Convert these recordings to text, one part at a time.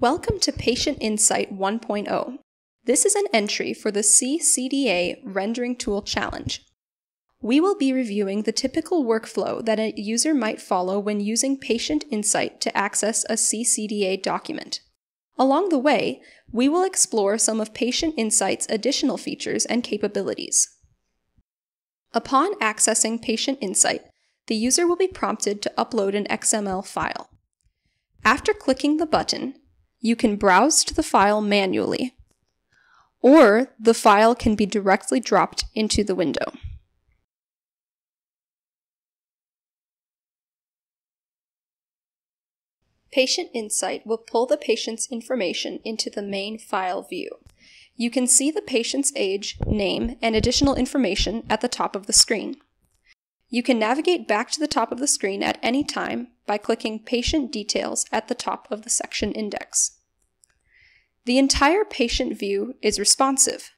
Welcome to Patient Insight 1.0. This is an entry for the CCDA Rendering Tool Challenge. We will be reviewing the typical workflow that a user might follow when using Patient Insight to access a CCDA document. Along the way, we will explore some of Patient Insight's additional features and capabilities. Upon accessing Patient Insight, the user will be prompted to upload an XML file. After clicking the button, you can browse to the file manually, or the file can be directly dropped into the window. Patient Insight will pull the patient's information into the main file view. You can see the patient's age, name, and additional information at the top of the screen. You can navigate back to the top of the screen at any time by clicking Patient Details at the top of the section index. The entire patient view is responsive.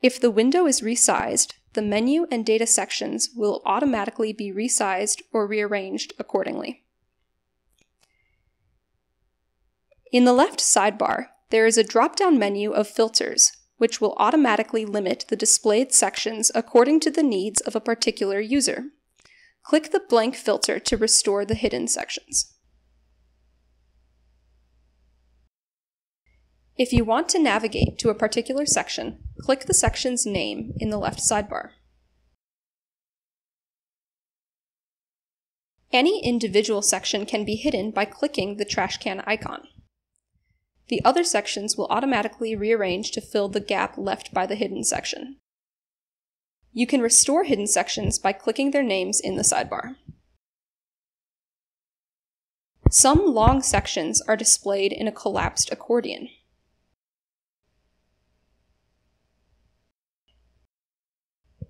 If the window is resized, the menu and data sections will automatically be resized or rearranged accordingly. In the left sidebar, there is a drop-down menu of filters, which will automatically limit the displayed sections according to the needs of a particular user. Click the blank filter to restore the hidden sections. If you want to navigate to a particular section, click the section's name in the left sidebar. Any individual section can be hidden by clicking the trash can icon. The other sections will automatically rearrange to fill the gap left by the hidden section. You can restore hidden sections by clicking their names in the sidebar. Some long sections are displayed in a collapsed accordion.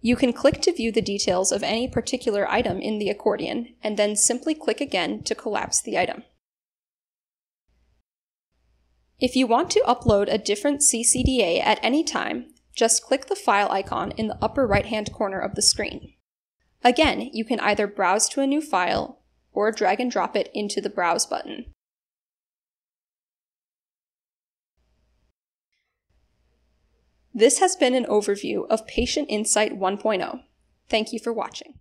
You can click to view the details of any particular item in the accordion, and then simply click again to collapse the item. If you want to upload a different CCDA at any time, just click the file icon in the upper right-hand corner of the screen. Again, you can either browse to a new file or drag and drop it into the Browse button. This has been an overview of Patient Insight 1.0. Thank you for watching.